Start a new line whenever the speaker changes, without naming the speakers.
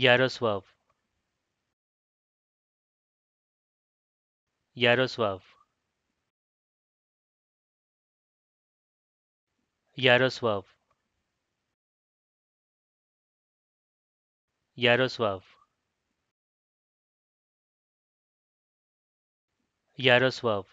Yaroslav, Yaroslav, Yaroslav, Yaroslav, Yaroslav,